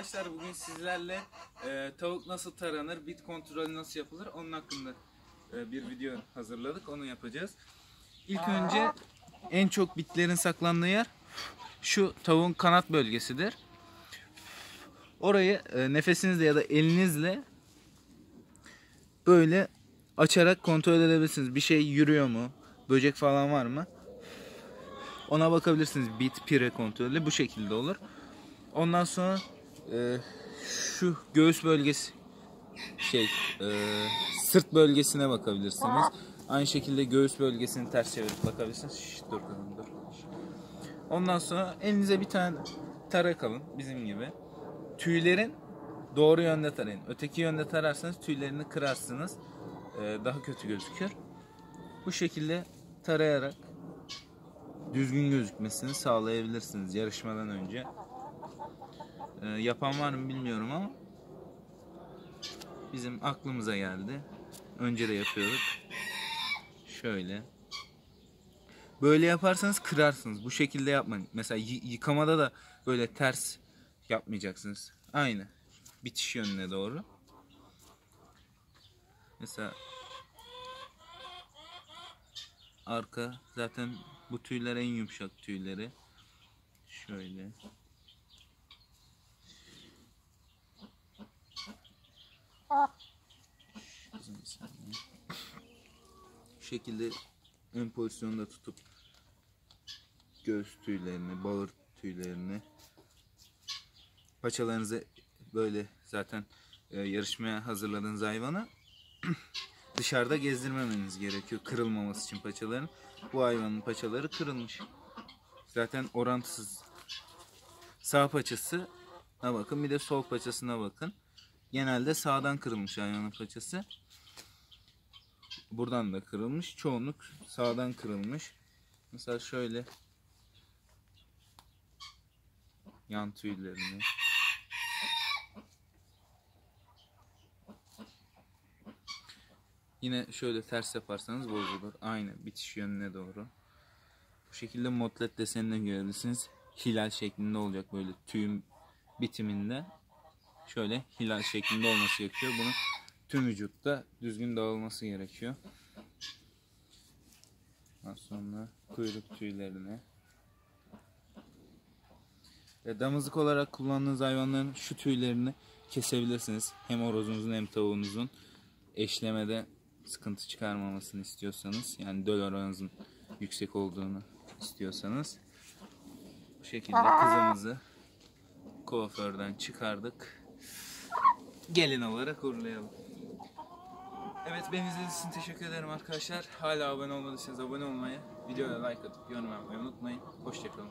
Arkadaşlar bugün sizlerle e, tavuk nasıl taranır, bit kontrolü nasıl yapılır onun hakkında e, bir video hazırladık. Onu yapacağız. İlk önce en çok bitlerin saklandığı yer şu tavuğun kanat bölgesidir. Orayı e, nefesinizle ya da elinizle böyle açarak kontrol edebilirsiniz. Bir şey yürüyor mu? Böcek falan var mı? Ona bakabilirsiniz. Bit, pire kontrolü bu şekilde olur. Ondan sonra e, şu göğüs bölgesi şey e, sırt bölgesine bakabilirsiniz. Aynı şekilde göğüs bölgesini ters çevirip bakabilirsiniz. Şşş, dur kızım dur. Ondan sonra elinize bir tane tarak alın bizim gibi. Tüylerin doğru yönde tarayın. Öteki yönde tararsanız tüylerini kırarsınız. E, daha kötü gözükür. Bu şekilde tarayarak düzgün gözükmesini sağlayabilirsiniz yarışmadan önce. Ee, yapan var mı bilmiyorum ama bizim aklımıza geldi. Önce de yapıyorduk. Şöyle. Böyle yaparsanız kırarsınız. Bu şekilde yapmayın. Mesela yıkamada da böyle ters yapmayacaksınız. Aynı. Bitiş yönüne doğru. Mesela arka zaten bu tüyler en yumuşak tüyleri. Şöyle. Şu şekilde ön pozisyonda tutup göğüs tüylerini, bağır tüylerini paçalarınızı böyle zaten e, yarışmaya hazırladığınız hayvanı dışarıda gezdirmemeniz gerekiyor kırılmaması için paçaların. Bu hayvanın paçaları kırılmış. Zaten orantısız. Sağ paçası ha bakın bir de sol paçasına bakın. Genelde sağdan kırılmış hayvanın paçası. Buradan da kırılmış. Çoğunluk sağdan kırılmış. Mesela şöyle yan tüylerini Yine şöyle ters yaparsanız bozulur. Aynı bitiş yönüne doğru. Bu şekilde motlet desenini görebilirsiniz. Hilal şeklinde olacak böyle tüyüm bitiminde. Şöyle hilal şeklinde olması gerekiyor. Bunun tüm vücutta düzgün dağılması gerekiyor. Daha sonra kuyruk tüylerine. Ve damızlık olarak kullandığınız hayvanların şu tüylerini kesebilirsiniz. Hem horozunuzun hem tavuğunuzun eşlemede sıkıntı çıkarmamasını istiyorsanız yani döl oranınızın yüksek olduğunu istiyorsanız bu şekilde kızımızı kuaförden çıkardık. Gelin olarak uğurlayalım. Evet beni izlediğiniz için teşekkür ederim arkadaşlar. Hala abone olmadıysanız abone olmayı, videoya like atıp yorum yapmayı unutmayın. Hoşçakalın.